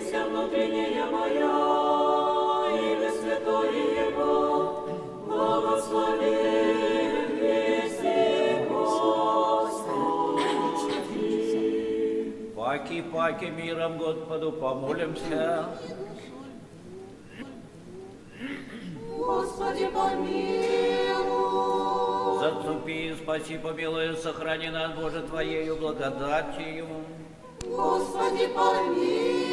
Веселися внутренняя моя, имя святое Его, благослови. Паки, паки, миром Господу помолимся. Господи, помилуй. Заступи, спаси, помилуй, сохрани нас, Боже, Твоею благодатью. Господи, помилуй.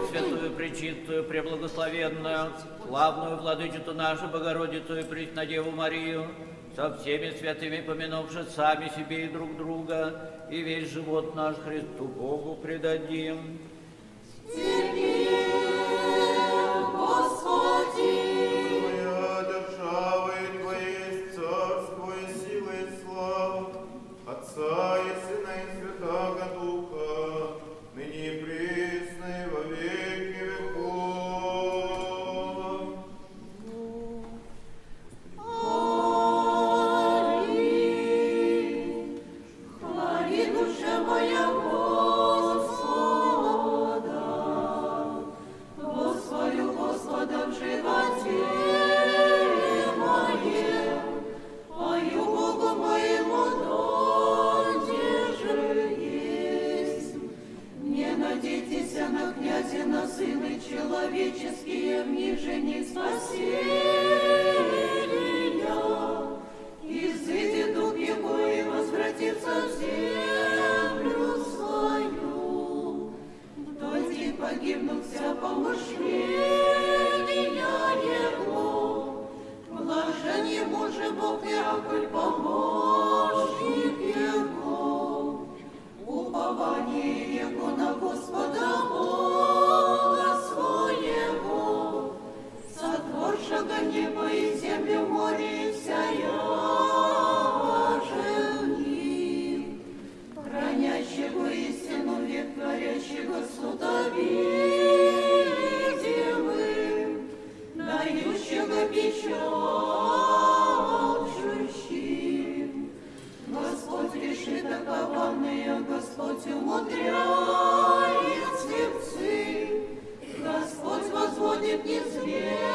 Пресвятую, пречистую, преблагословенную, славную владычицу нашу Богородицу и Преснодеву Марию, со всеми святыми помянувши сами себе и друг друга, и весь живот наш Христу Богу предадим. Князя, на сыны человеческие, в них же не спасения. Возводит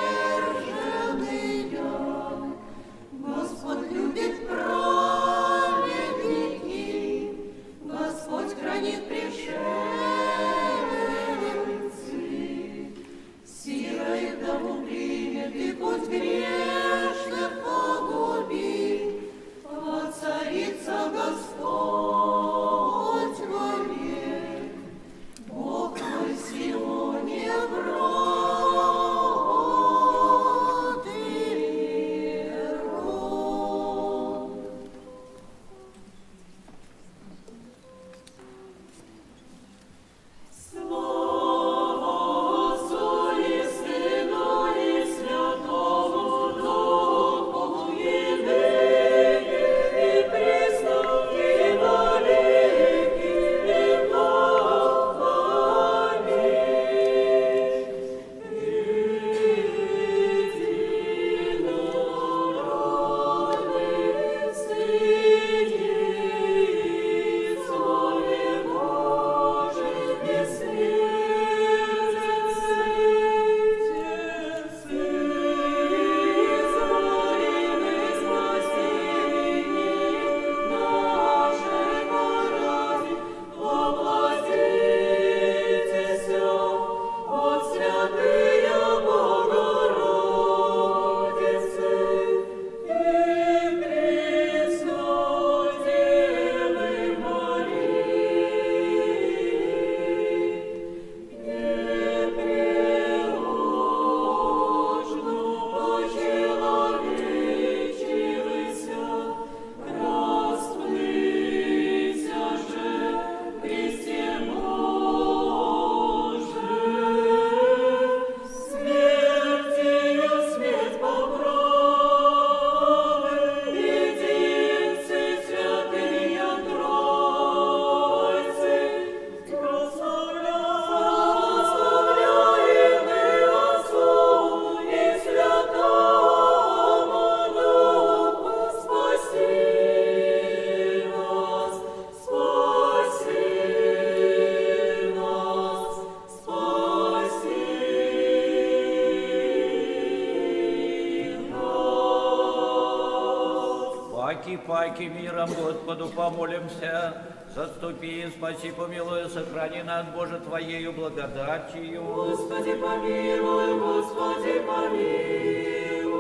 Паки, миром Господу помолимся. Заступи, спаси, помилуй, сохрани нас, Боже, Твоею благодатью. Господи помилуй, Господи помилуй.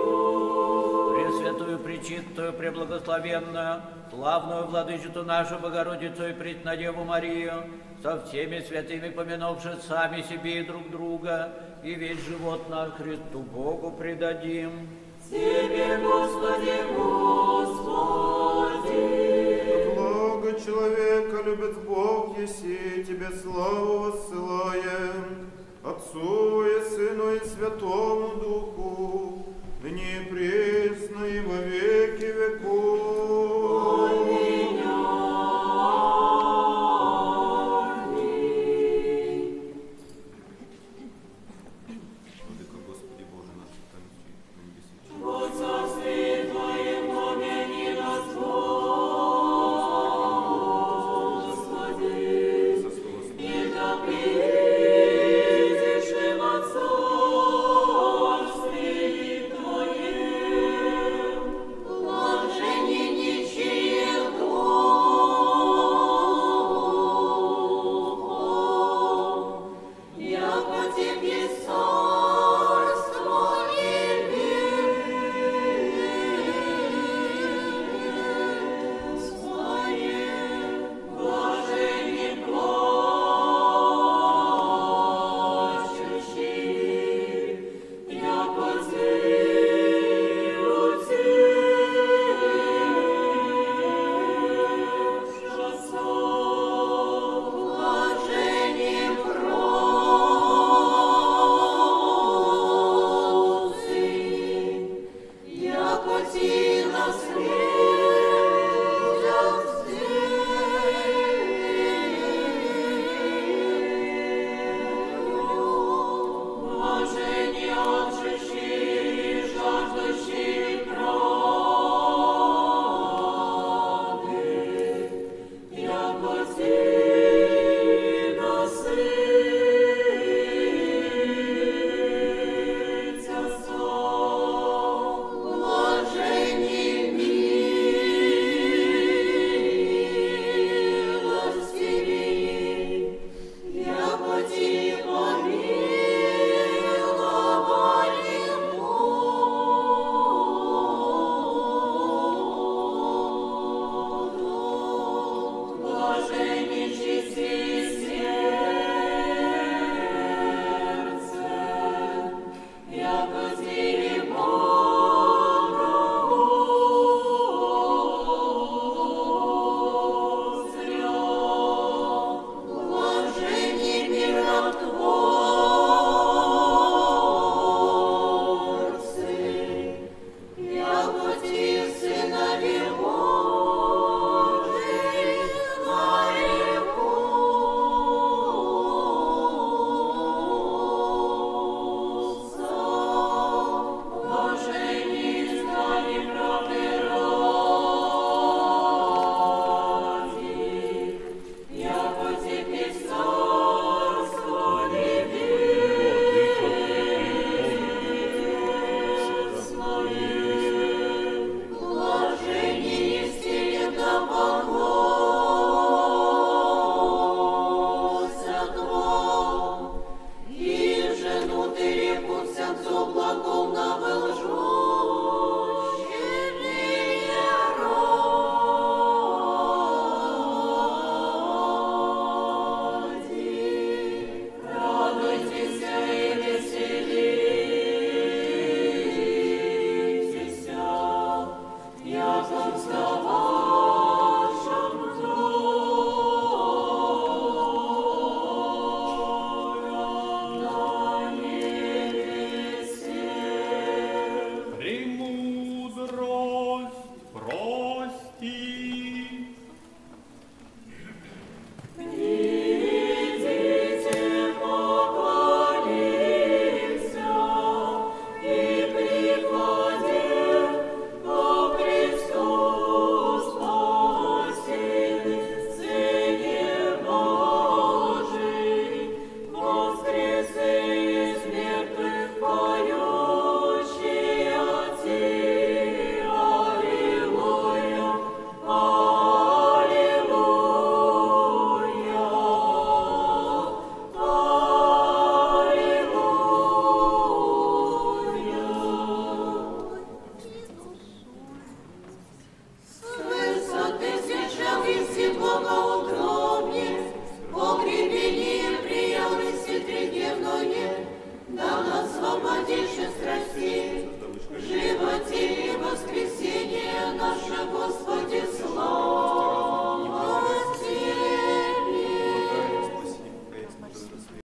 Пресвятую, пречистую, преблагословенную, славную владычицу нашу Богородицу и Преснодеву Марию, со всеми святыми помянувши сами себе и друг друга, и весь живот наш Христу Богу предадим. Тебе, Господи, Господи. Человека любит Бог, еси тебе славу воссылаем, Отцу и Сыну и Святому Духу, ныне и пресно и во веки веков.